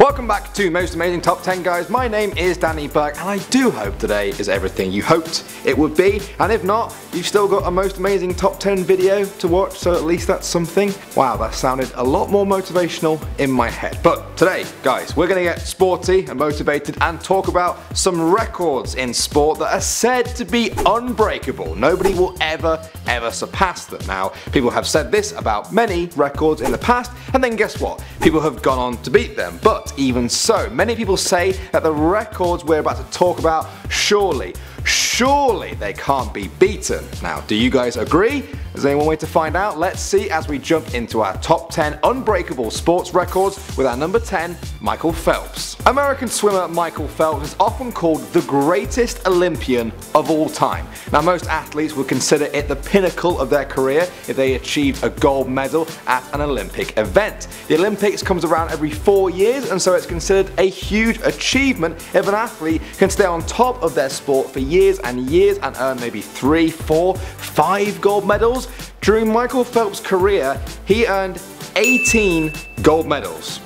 Welcome back to Most Amazing Top 10 guys, my name is Danny Burke and I do hope today is everything you hoped it would be and if not, you've still got a Most Amazing Top 10 video to watch so at least that's something. Wow that sounded a lot more motivational in my head. But today guys, we're going to get sporty and motivated and talk about some records in sport that are said to be unbreakable. Nobody will ever ever surpass them. Now people have said this about many records in the past and then guess what? People have gone on to beat them. But but even so, many people say that the records we're about to talk about surely, surely they can't be beaten. Now, do you guys agree? Is anyone way to find out? Let's see as we jump into our top 10 unbreakable sports records with our number 10, Michael Phelps. American swimmer Michael Phelps is often called the greatest Olympian of all time. Now most athletes would consider it the pinnacle of their career if they achieved a gold medal at an Olympic event. The Olympics comes around every four years and so it's considered a huge achievement if an athlete can stay on top of their sport for years and years and earn maybe three, four, five gold medals. During Michael Phelps' career, he earned 18 gold medals.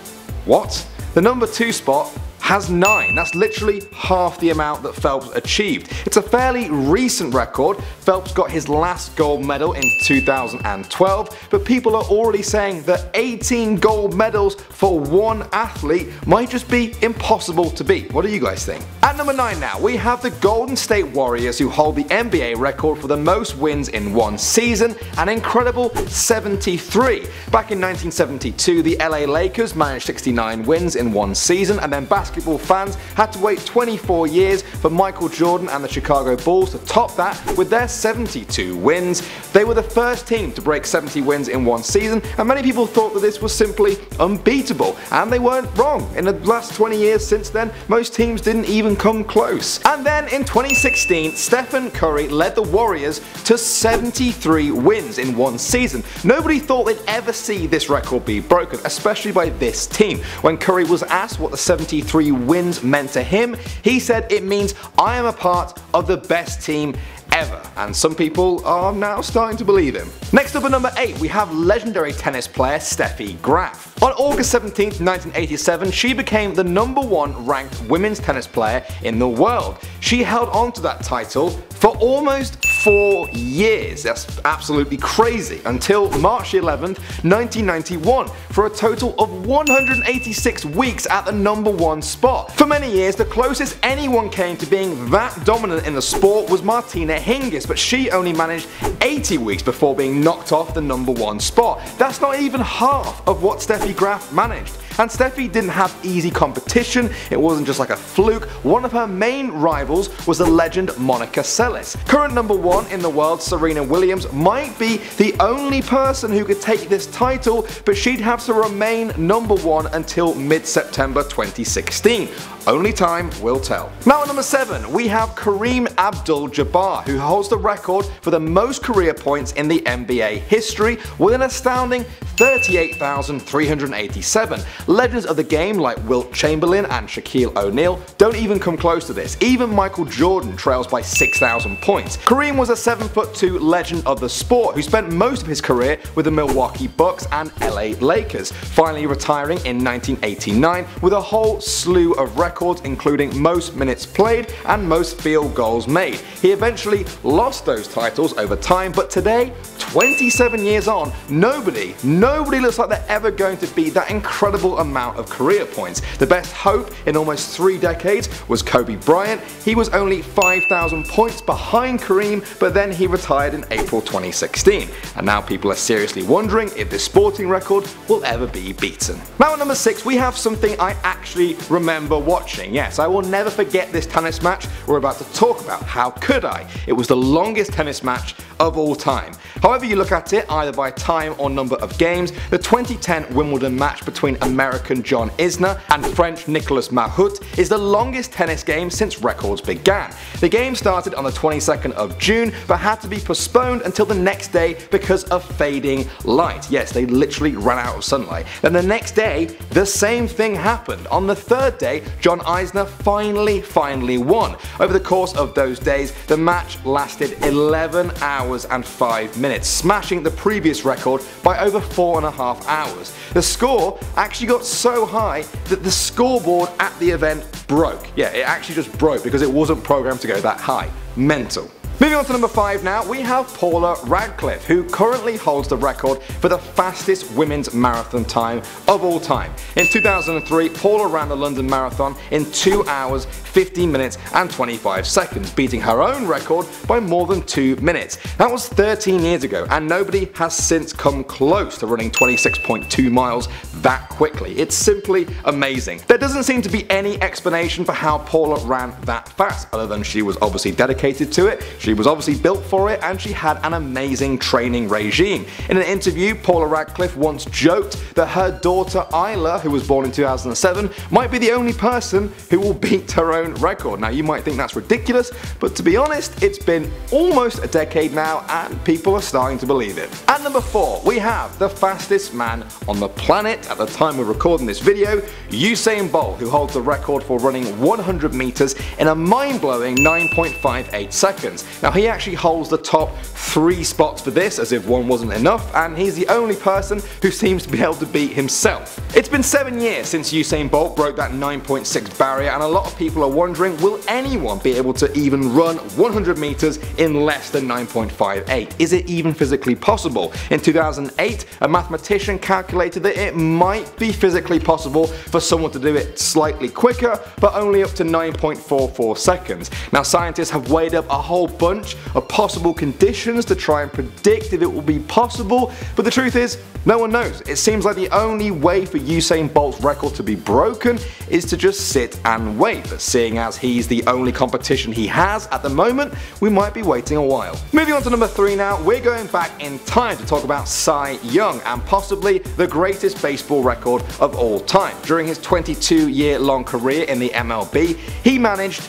What? The number 2 spot has 9. That's literally half the amount that Phelps achieved. It's a fairly recent record. Phelps got his last gold medal in 2012, but people are already saying that 18 gold medals for one athlete might just be impossible to beat. What do you guys think? At number 9 now, we have the Golden State Warriors who hold the NBA record for the most wins in one season, an incredible 73. Back in 1972, the LA Lakers managed 69 wins in one season, and then basketball basketball fans had to wait 24 years for Michael Jordan and the Chicago Bulls to top that with their 72 wins. They were the first team to break 70 wins in one season and many people thought that this was simply unbeatable and they weren't wrong. In the last 20 years since then most teams didn't even come close. And then in 2016 Stephen Curry led the Warriors to 73 wins in one season. Nobody thought they'd ever see this record be broken especially by this team. When Curry was asked what the 73 wins meant to him, he said it means I am a part of the best team ever, and some people are now starting to believe him. Next up at number 8 we have legendary tennis player Steffi Graf. On August 17, 1987 she became the number one ranked women's tennis player in the world. She held on to that title for almost four years. That's absolutely crazy. Until March 11th, 1991 for a total of 186 weeks at the number one spot. For many years, the closest anyone came to being that dominant in the sport was Martina Hingis, but she only managed 80 weeks before being knocked off the number one spot. That's not even half of what Steffi Graf managed. And Steffi didn't have easy competition, it wasn't just like a fluke, one of her main rivals was the legend Monica Seles. Current number one in the world, Serena Williams, might be the only person who could take this title, but she'd have to remain number one until mid-September 2016. Only time will tell. Now at number 7 we have Kareem Abdul-Jabbar who holds the record for the most career points in the NBA history with an astounding 38,387. Legends of the game like Wilt Chamberlain and Shaquille O'Neal don't even come close to this. Even Michael Jordan trails by 6,000 points. Kareem was a 7'2 legend of the sport who spent most of his career with the Milwaukee Bucks and LA Lakers, finally retiring in 1989 with a whole slew of records including most minutes played and most field goals made. He eventually lost those titles over time but today, 27 years on, nobody, nobody looks like they're ever going to beat that incredible amount of career points. The best hope in almost three decades was Kobe Bryant. He was only 5,000 points behind Kareem, but then he retired in April 2016. And now people are seriously wondering if this sporting record will ever be beaten. Now at number 6 we have something I actually remember watching. Yes, I will never forget this tennis match we're about to talk about. How could I? It was the longest tennis match of all time. However you look at it, either by time or number of games, the 2010 Wimbledon match between American John Isner and French Nicolas Mahut is the longest tennis game since records began. The game started on the 22nd of June but had to be postponed until the next day because of fading light. Yes, they literally ran out of sunlight. Then the next day, the same thing happened. On the third day, John Isner finally, finally won. Over the course of those days, the match lasted 11 hours and 5 minutes, smashing the previous record by over 4.5 hours. The score actually got so high that the scoreboard at the event broke. Yeah, it actually just broke because it wasn't programmed to go that high. Mental. Moving on to number 5 now, we have Paula Radcliffe, who currently holds the record for the fastest women's marathon time of all time. In 2003, Paula ran the London Marathon in 2 hours, 15 minutes and 25 seconds, beating her own record by more than 2 minutes. That was 13 years ago, and nobody has since come close to running 26.2 miles that quickly. It's simply amazing. There doesn't seem to be any explanation for how Paula ran that fast, other than she was obviously dedicated to it. She was obviously built for it and she had an amazing training regime. In an interview, Paula Radcliffe once joked that her daughter Isla, who was born in 2007, might be the only person who will beat her own record. Now you might think that's ridiculous, but to be honest, it's been almost a decade now and people are starting to believe it. At number 4, we have the fastest man on the planet at the time of recording this video, Usain Bolt, who holds the record for running 100 meters in a mind-blowing 9.58 seconds. Now he actually holds the top 3 spots for this as if one wasn't enough and he's the only person who seems to be able to beat himself. It's been 7 years since Usain Bolt broke that 9.6 barrier and a lot of people are wondering will anyone be able to even run 100 meters in less than 9.58? Is it even physically possible? In 2008 a mathematician calculated that it might be physically possible for someone to do it slightly quicker but only up to 9.44 seconds. Now scientists have weighed up a whole bunch bunch of possible conditions to try and predict if it will be possible, but the truth is, no one knows. It seems like the only way for Usain Bolt's record to be broken is to just sit and wait, but seeing as he's the only competition he has at the moment, we might be waiting a while. Moving on to number 3 now, we're going back in time to talk about Cy Young and possibly the greatest baseball record of all time. During his 22 year long career in the MLB, he managed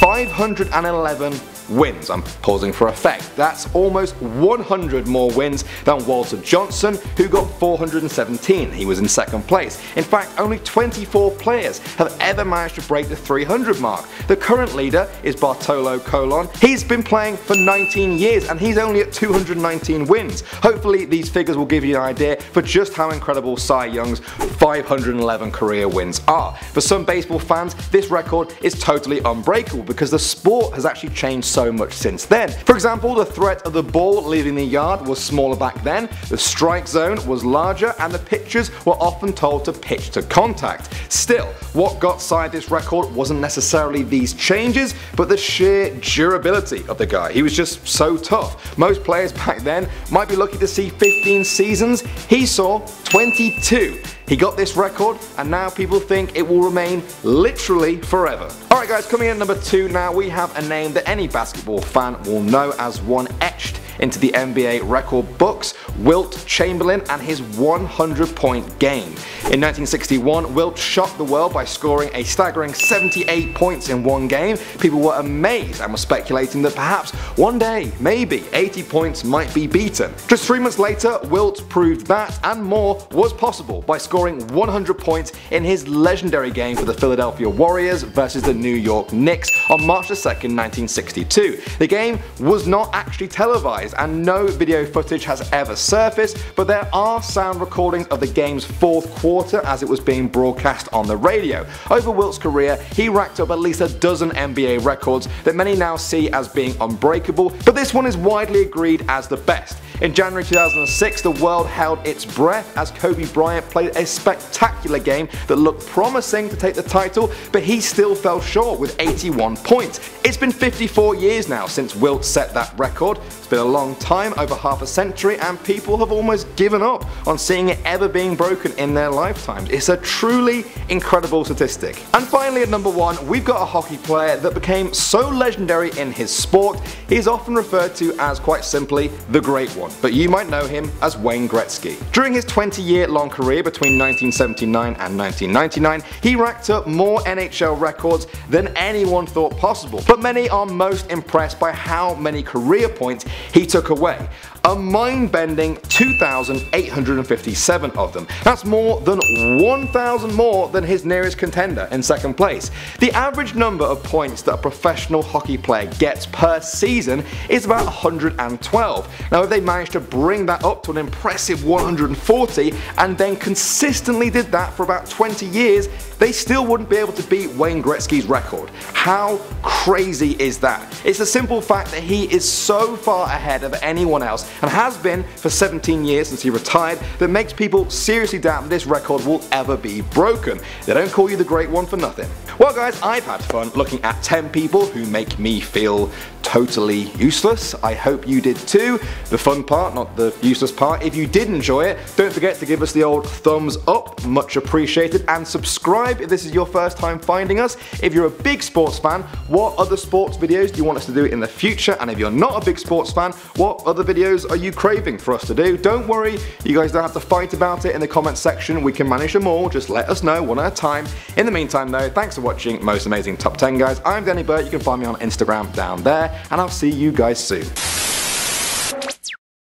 511 wins. I'm pausing for effect. That's almost 100 more wins than Walter Johnson who got 417. He was in second place. In fact only 24 players have ever managed to break the 300 mark. The current leader is Bartolo Colon. He's been playing for 19 years and he's only at 219 wins. Hopefully these figures will give you an idea for just how incredible Cy Young's 511 career wins are. For some baseball fans this record is totally unbreakable because the sport has actually changed so much since then. For example, the threat of the ball leaving the yard was smaller back then, the strike zone was larger and the pitchers were often told to pitch to contact. Still, what got Cy this record wasn't necessarily these changes, but the sheer durability of the guy. He was just so tough. Most players back then might be lucky to see 15 seasons, he saw 22. He got this record and now people think it will remain literally forever. Guys, coming in number 2 now we have a name that any basketball fan will know as one etched into the NBA record books, Wilt Chamberlain and his 100 point game. In 1961, Wilt shocked the world by scoring a staggering 78 points in one game. People were amazed and were speculating that perhaps one day, maybe, 80 points might be beaten. Just three months later, Wilt proved that and more was possible by scoring 100 points in his legendary game for the Philadelphia Warriors versus the New York Knicks on March 2, 1962. The game was not actually televised and no video footage has ever surfaced, but there are sound recordings of the game's fourth quarter as it was being broadcast on the radio. Over Wilt's career, he racked up at least a dozen NBA records that many now see as being unbreakable, but this one is widely agreed as the best. In January 2006, the world held its breath as Kobe Bryant played a spectacular game that looked promising to take the title, but he still fell short with 81 points. It's been 54 years now since Wilt set that record. It's been a long time, over half a century, and people have almost given up on seeing it ever being broken in their lifetimes. It's a truly incredible statistic. And finally at number one, we've got a hockey player that became so legendary in his sport, he's often referred to as quite simply the Great One, but you might know him as Wayne Gretzky. During his 20 year long career between 1979 and 1999, he racked up more NHL records than anyone thought possible, but many are most impressed by how many career points he took away. A mind-bending 2,857 of them. That's more than 1,000 more than his nearest contender in second place. Place. The average number of points that a professional hockey player gets per season is about 112. Now if they managed to bring that up to an impressive 140 and then consistently did that for about 20 years, they still wouldn't be able to beat Wayne Gretzky's record. How crazy is that? It's the simple fact that he is so far ahead of anyone else and has been for 17 years since he retired that makes people seriously doubt this record will ever be broken. They don't call you the great one for nothing. Well guys, I've had fun looking at 10 people who make me feel totally useless. I hope you did too. The fun part, not the useless part. If you did enjoy it, don't forget to give us the old thumbs up, much appreciated, and subscribe if this is your first time finding us. If you're a big sports fan, what other sports videos do you want us to do in the future? And if you're not a big sports fan, what other videos are you craving for us to do? Don't worry, you guys don't have to fight about it in the comments section. We can manage them all, just let us know one at a time. In the meantime though, thanks for watching Most Amazing Top 10 guys. I'm Danny Burke, you can find me on Instagram down there and I'll see you guys soon.